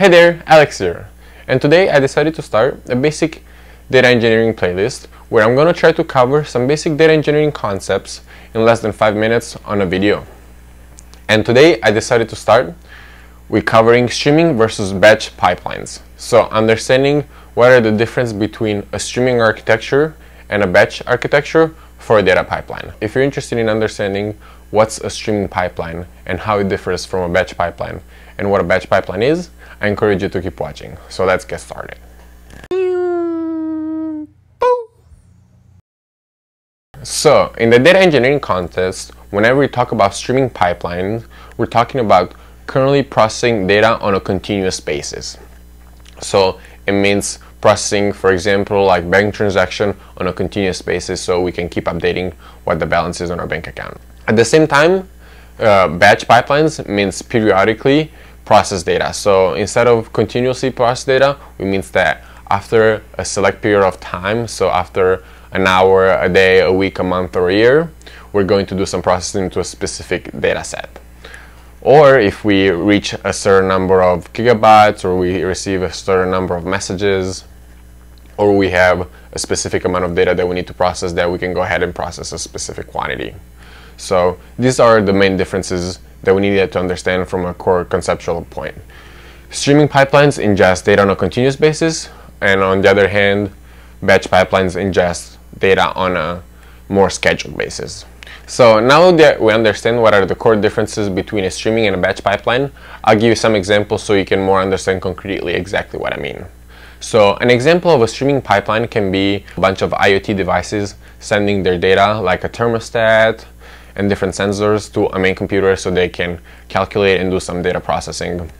Hey there, Alex here. And today I decided to start a basic data engineering playlist where I'm going to try to cover some basic data engineering concepts in less than 5 minutes on a video. And today I decided to start with covering streaming versus batch pipelines. So understanding what are the difference between a streaming architecture and a batch architecture for a data pipeline. If you're interested in understanding what's a streaming pipeline and how it differs from a batch pipeline and what a batch pipeline is, I encourage you to keep watching. So let's get started. So, in the data engineering context, whenever we talk about streaming pipelines, we're talking about currently processing data on a continuous basis. So, it means processing, for example, like bank transaction on a continuous basis so we can keep updating what the balance is on our bank account. At the same time, uh, batch pipelines means periodically process data. So instead of continuously process data, it means that after a select period of time, so after an hour, a day, a week, a month, or a year, we're going to do some processing to a specific data set. Or if we reach a certain number of gigabytes or we receive a certain number of messages or we have a specific amount of data that we need to process that we can go ahead and process a specific quantity. So these are the main differences that we needed to understand from a core conceptual point. Streaming pipelines ingest data on a continuous basis and on the other hand, batch pipelines ingest data on a more scheduled basis. So now that we understand what are the core differences between a streaming and a batch pipeline, I'll give you some examples so you can more understand concretely exactly what I mean. So an example of a streaming pipeline can be a bunch of IoT devices sending their data like a thermostat and different sensors to a main computer so they can calculate and do some data processing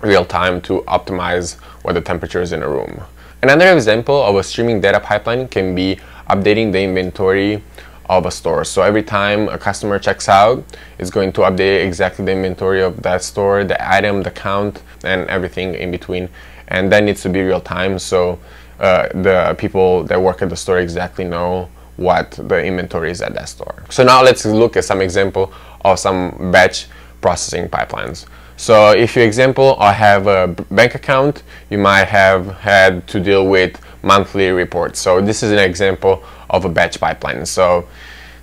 real time to optimize what the temperature is in a room. Another example of a streaming data pipeline can be updating the inventory of a store. So every time a customer checks out, it's going to update exactly the inventory of that store, the item, the count, and everything in between. And that needs to be real time so uh, the people that work at the store exactly know what the inventory is at that store. So now let's look at some example of some batch processing pipelines. So if you example I have a bank account, you might have had to deal with monthly reports. So this is an example of a batch pipeline. So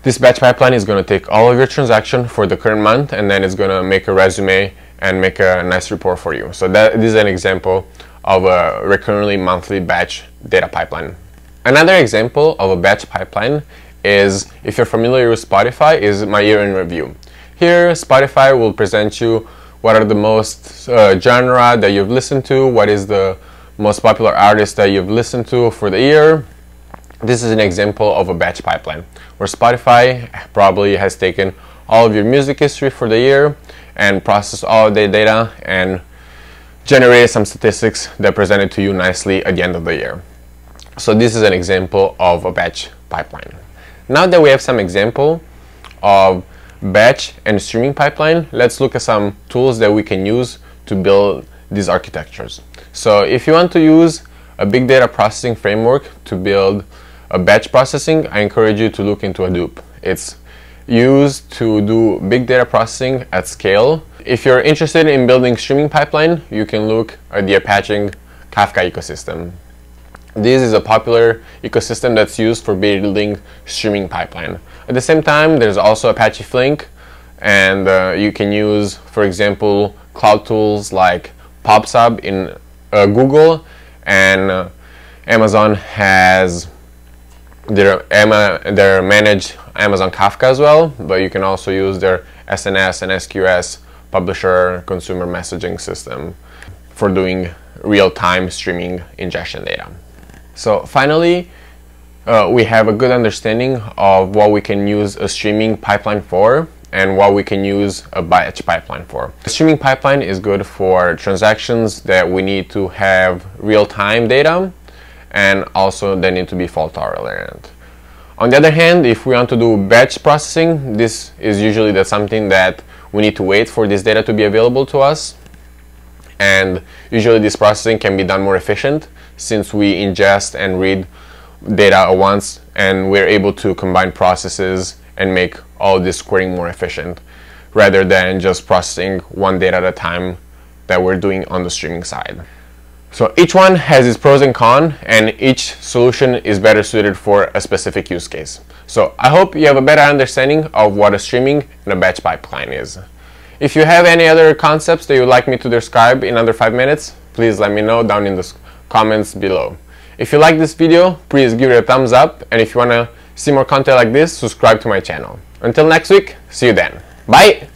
this batch pipeline is going to take all of your transaction for the current month and then it's going to make a resume and make a nice report for you. So that this is an example of a recurrently monthly batch data pipeline. Another example of a batch pipeline is, if you're familiar with Spotify, is my year in review. Here, Spotify will present you what are the most uh, genre that you've listened to, what is the most popular artist that you've listened to for the year. This is an example of a batch pipeline where Spotify probably has taken all of your music history for the year and processed all of the data and generated some statistics that presented to you nicely at the end of the year. So this is an example of a batch pipeline. Now that we have some example of batch and streaming pipeline, let's look at some tools that we can use to build these architectures. So if you want to use a big data processing framework to build a batch processing, I encourage you to look into Hadoop. It's used to do big data processing at scale. If you're interested in building streaming pipeline, you can look at the Apache Kafka ecosystem. This is a popular ecosystem that's used for building streaming pipeline. At the same time, there's also Apache Flink, and uh, you can use, for example, cloud tools like PubSub in uh, Google, and uh, Amazon has their, their managed Amazon Kafka as well, but you can also use their SNS and SQS publisher consumer messaging system for doing real-time streaming ingestion data. So finally, uh, we have a good understanding of what we can use a streaming pipeline for and what we can use a batch pipeline for. The streaming pipeline is good for transactions that we need to have real-time data and also they need to be fault tolerant. On the other hand, if we want to do batch processing, this is usually that something that we need to wait for this data to be available to us and usually this processing can be done more efficient since we ingest and read data at once and we're able to combine processes and make all this querying more efficient rather than just processing one data at a time that we're doing on the streaming side. So each one has its pros and cons, and each solution is better suited for a specific use case. So I hope you have a better understanding of what a streaming and a batch pipeline is. If you have any other concepts that you would like me to describe in under 5 minutes, please let me know down in the comments below. If you like this video, please give it a thumbs up, and if you want to see more content like this, subscribe to my channel. Until next week, see you then. Bye!